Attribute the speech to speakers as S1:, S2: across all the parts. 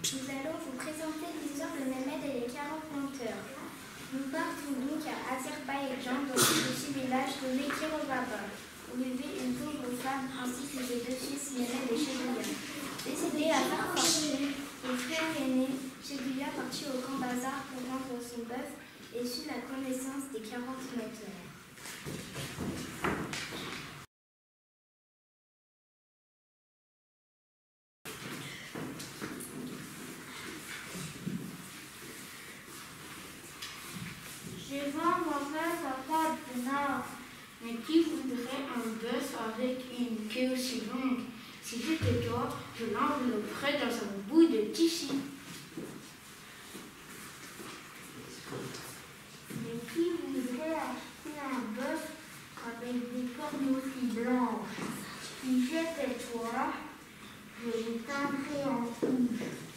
S1: Nous allons vous présenter l'histoire de Mehmed et les 40 menteurs. Nous partons donc à Azerbaïdjan, dans le petit village de Mekirovaba, où vivait une pauvre femme ainsi que ses deux fils, Mehmed et Chegulia. Décidé à faire fortune, le frère aîné, Chegulia partit au camp bazar pour vendre son bœuf et sut la connaissance des 40 menteurs.
S2: Je vends mon bœuf à pas de nord. Mais qui voudrait un bœuf avec une queue aussi longue? Si j'étais toi, je l'envelopperais dans un bout de tissu. Mais qui voudrait acheter un bœuf avec des cornes aussi blanches? Si j'étais toi, je le teindrais en rouge.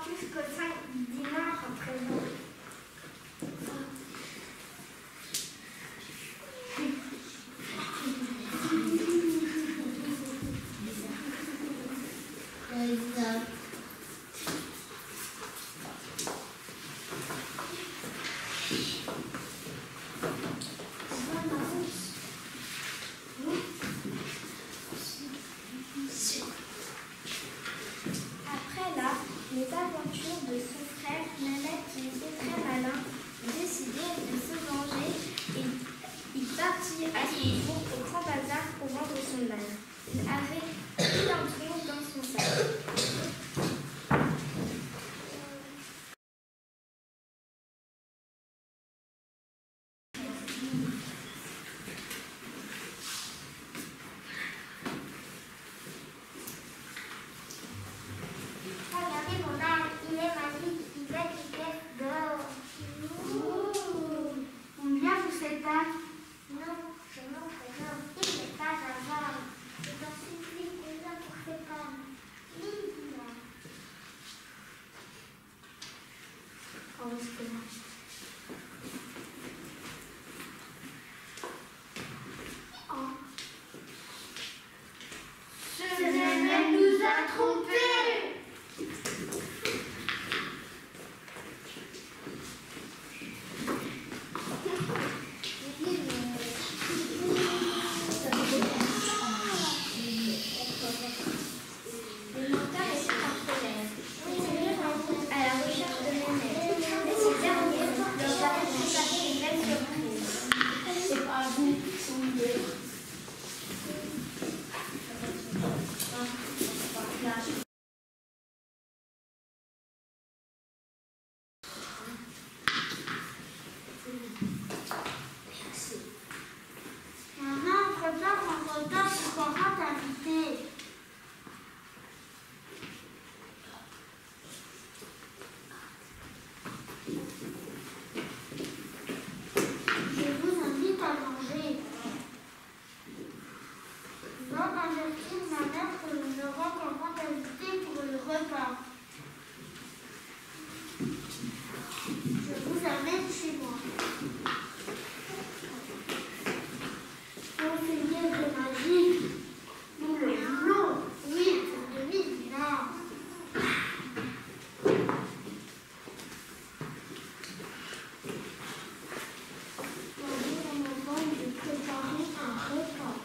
S1: Portugal partit à tour au grand bazar pour vendre son âne. Il avait tout un tronc dans son sac.
S2: Ce nous a trompés
S1: Les menteurs étaient en colère. Ils mirent en route à la recherche de Mehmet. Mais ces derniers leur avaient préparé une belle surprise.
S2: C'est pas vous qui sont Maman, prépare mon repas pour qu'on rentre invité. Je vous invite à manger. Va avertir ma mère que nous n'aurons qu'un grand invité pour le repas. Je vous amène chez moi. Monseigneur de magie, nous le voulons, oui, pour 2000 dinars. Maman, on m'entend de préparer un repas.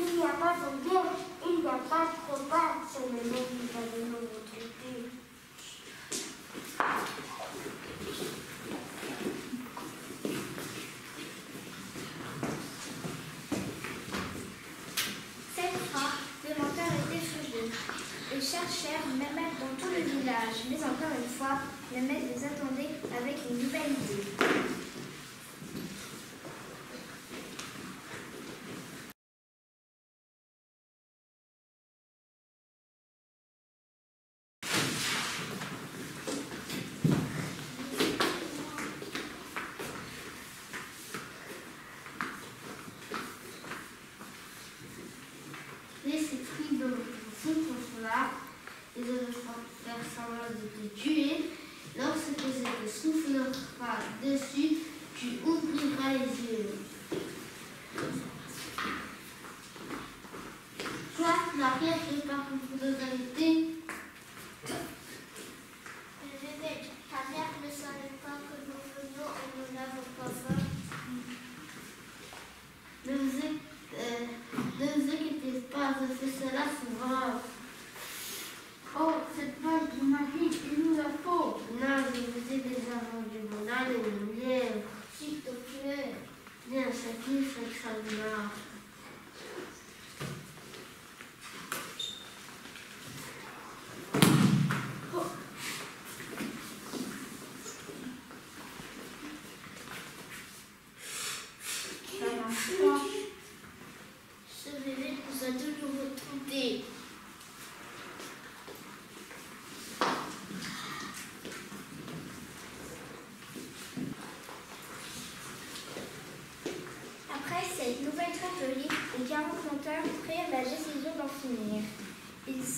S2: Il n'y a pas de guerre, il n'y a pas de le nous retrouver.
S1: Cette fois, les menteurs étaient furieux. Ils cherchèrent Mehmet dans tout le village, mais encore une fois, Mehmet les attendait avec une nouvelle idée.
S2: Après, c'est
S3: pris dans
S1: ce contre-là et de faire semblant de les tuer. Lorsque le soufflera dessus,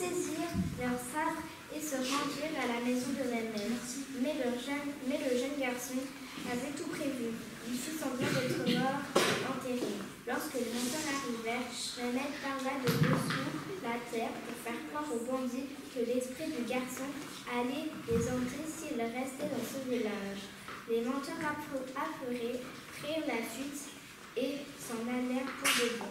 S1: saisirent leurs sabres et se rendirent à la maison de la mère. Mais le jeune, garçon avait tout prévu. Il fit semblant d'être mort enterré. Lorsque les monteurs arrivèrent, Mehmet parla de dessous la terre pour faire croire aux bandits que l'esprit du garçon allait les hanter s'ils restaient dans ce village. Les menteurs apeu- apeurés prirent la fuite et s'en allèrent pour de bon.